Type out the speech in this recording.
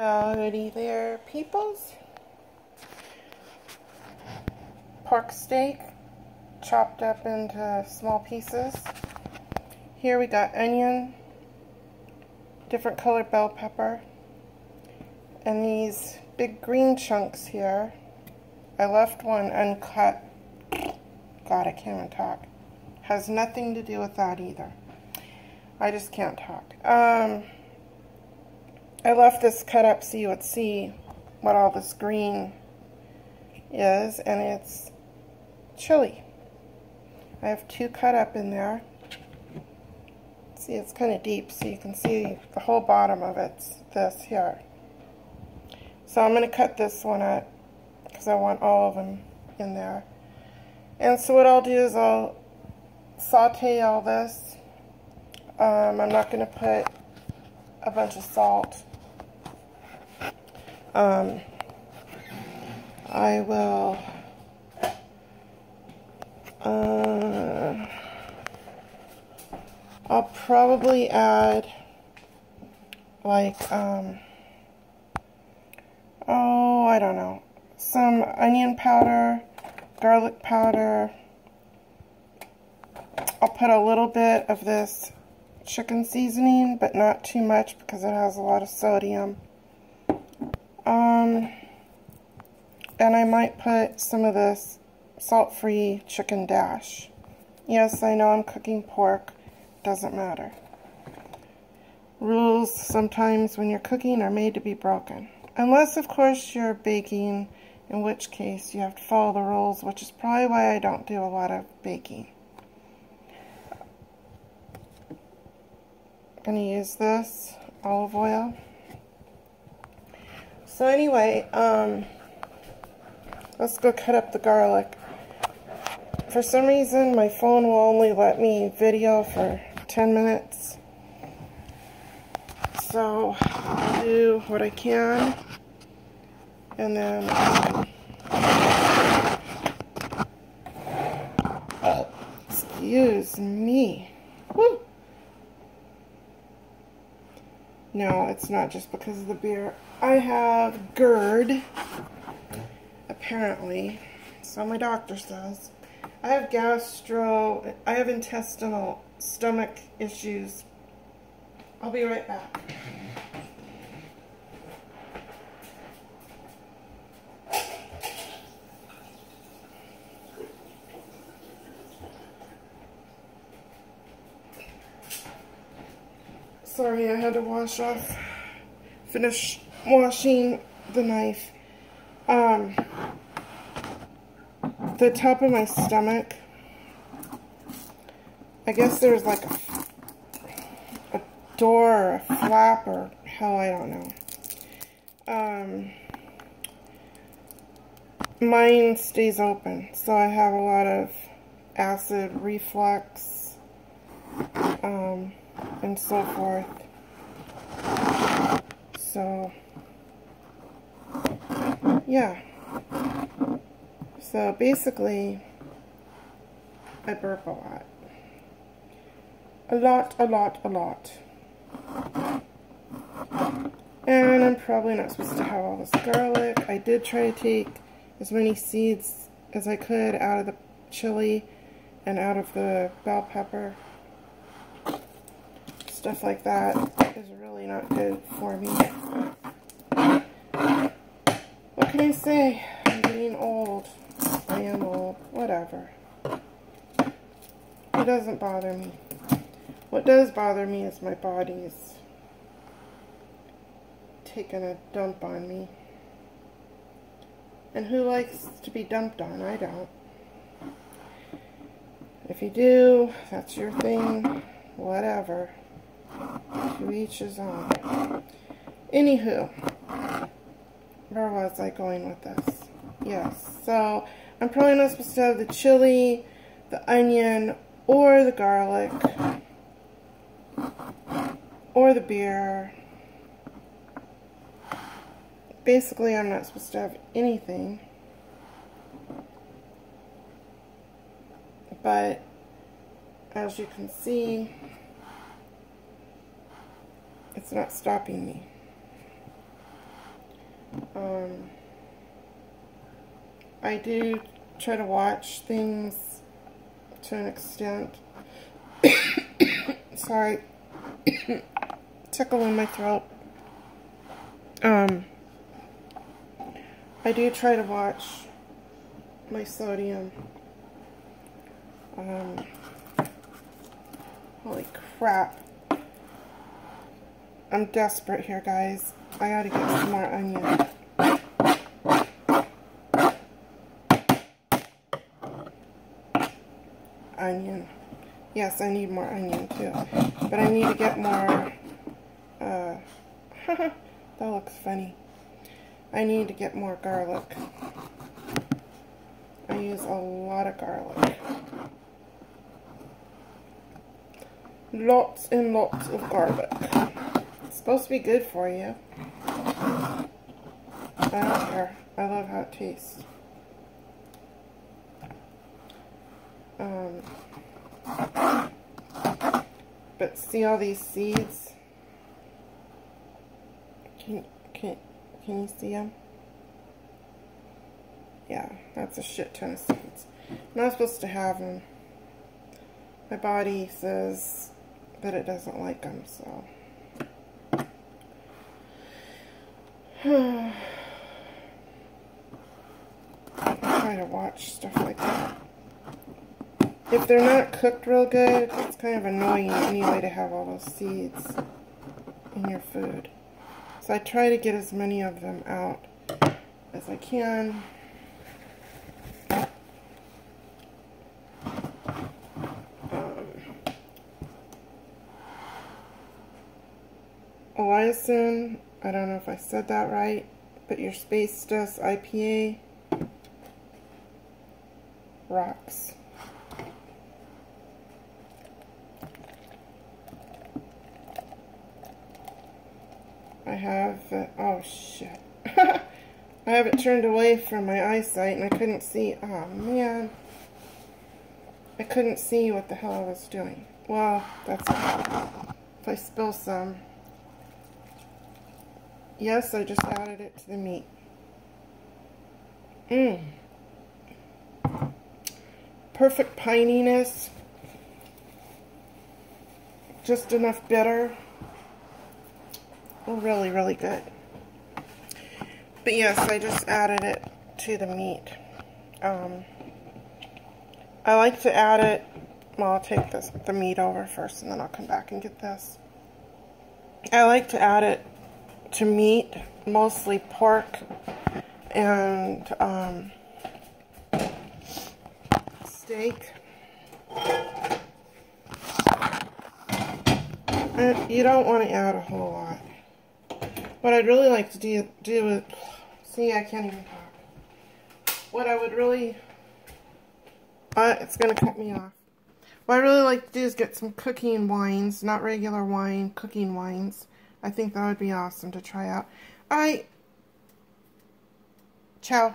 Howdy there, peoples. Pork steak chopped up into small pieces. Here we got onion, different colored bell pepper, and these big green chunks here. I left one uncut. God, I can't even talk. Has nothing to do with that either. I just can't talk. Um, I left this cut up so you would see what all this green is, and it's chili. I have two cut up in there. See, it's kind of deep, so you can see the whole bottom of it's this here. So I'm going to cut this one up because I want all of them in there. And so what I'll do is I'll saute all this. Um, I'm not going to put a bunch of salt. Um, I will uh, I'll probably add like um, oh I don't know some onion powder garlic powder I'll put a little bit of this chicken seasoning, but not too much because it has a lot of sodium. Um, and I might put some of this salt-free chicken dash. Yes, I know I'm cooking pork. Doesn't matter. Rules sometimes when you're cooking are made to be broken. Unless, of course, you're baking, in which case you have to follow the rules, which is probably why I don't do a lot of baking. I'm going to use this olive oil. So anyway, um, let's go cut up the garlic. For some reason, my phone will only let me video for 10 minutes. So I'll do what I can. And then, um, excuse me. Woo. No, it's not just because of the beer. I have GERD, apparently, so my doctor says. I have gastro, I have intestinal stomach issues. I'll be right back. Sorry, I had to wash off, finish washing the knife. Um, the top of my stomach, I guess there's like a, a door or a flap or hell, I don't know. Um, mine stays open, so I have a lot of acid reflux. Um, and so forth. So, yeah. So basically, I burp a lot. A lot, a lot, a lot. And I'm probably not supposed to have all this garlic. I did try to take as many seeds as I could out of the chili and out of the bell pepper stuff like that is really not good for me. What can I say? I'm getting old. I am old. Whatever. It doesn't bother me. What does bother me is my body's taking a dump on me. And who likes to be dumped on? I don't. If you do, that's your thing. Whatever. To each own. Uh, anywho, where was I going with this? Yes, so I'm probably not supposed to have the chili, the onion, or the garlic, or the beer. Basically, I'm not supposed to have anything. But, as you can see, it's not stopping me. Um, I do try to watch things to an extent. Sorry. Tickle in my throat. Um, I do try to watch my sodium. Um, holy crap. I'm desperate here, guys. I gotta get some more onion. Onion. Yes, I need more onion too. But I need to get more, uh, that looks funny. I need to get more garlic. I use a lot of garlic. Lots and lots of garlic. Supposed to be good for you. I don't care. I love how it tastes. Um, but see all these seeds? Can, can, can you see them? Yeah, that's a shit ton of seeds. I'm not supposed to have them. My body says that it doesn't like them, so. I try to watch stuff like that. If they're not cooked real good, it's kind of annoying anyway to have all those seeds in your food. So I try to get as many of them out as I can. Eliason, I don't know if I said that right, but your Space Dust IPA rocks. I have, uh, oh shit. I have it turned away from my eyesight and I couldn't see, oh man. I couldn't see what the hell I was doing. Well, that's. If I spill some, Yes, I just added it to the meat. Mmm. Perfect pininess. Just enough bitter. Really, really good. But yes, I just added it to the meat. Um, I like to add it, well, I'll take this, the meat over first and then I'll come back and get this. I like to add it to meat, mostly pork and um, steak. And you don't want to add a whole lot. What I'd really like to do, do is, see, I can't even talk. What I would really, uh, it's going to cut me off. What I really like to do is get some cooking wines, not regular wine, cooking wines. I think that would be awesome to try out. Alright. Ciao.